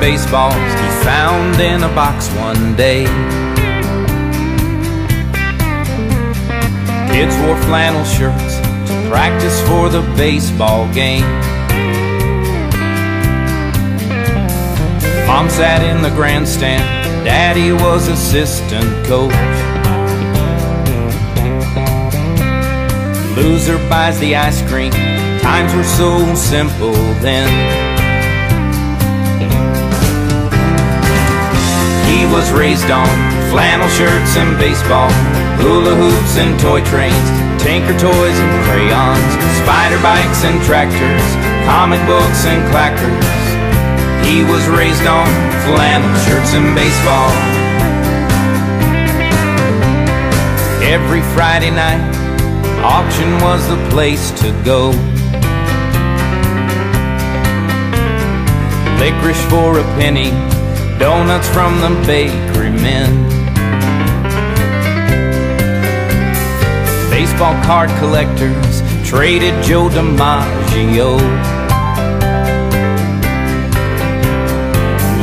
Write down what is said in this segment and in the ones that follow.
baseballs he found in a box one day. Kids wore flannel shirts to practice for the baseball game. Mom sat in the grandstand, Daddy was assistant coach. Loser buys the ice cream, times were so simple then. Was raised on flannel shirts and baseball, hula hoops and toy trains, tinker toys and crayons, spider bikes and tractors, comic books and clackers. He was raised on flannel shirts and baseball. Every Friday night, auction was the place to go. Licorice for a penny, donuts from the bakery men. Baseball card collectors traded Joe DiMaggio.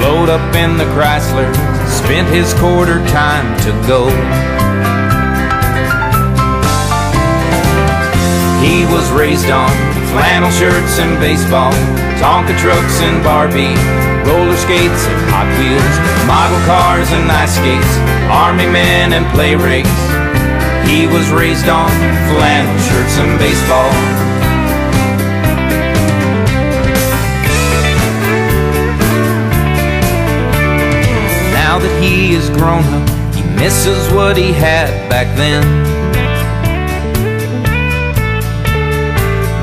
Load up in the Chrysler, spent his quarter time to go. He was raised on flannel shirts and baseball, Tonka trucks and Barbie, roller skates and Hot Wheels, model cars and ice skates, army men and play race. He was raised on flannel shirts and baseball. Now that he is grown up, he misses what he had back then.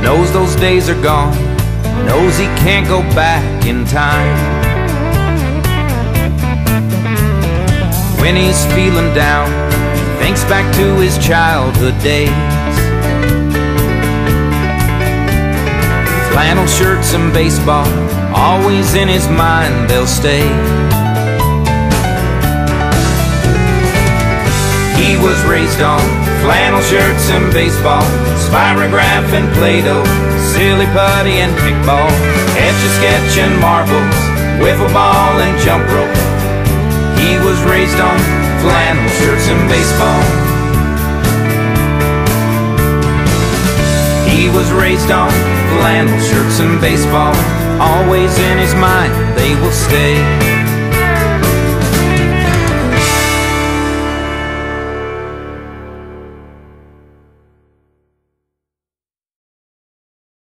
Knows those days are gone, knows he can't go back in time. When he's feeling down, thinks back to his childhood days. Flannel shirts and baseball, always in his mind they'll stay. He was raised on flannel shirts and baseball, spirograph and Play-Doh, silly putty and kickball, etch-a-sketch and marbles, wiffle ball and jump rope. He was raised on flannel shirts and baseball. He was raised on flannel shirts and baseball, always in his mind they will stay.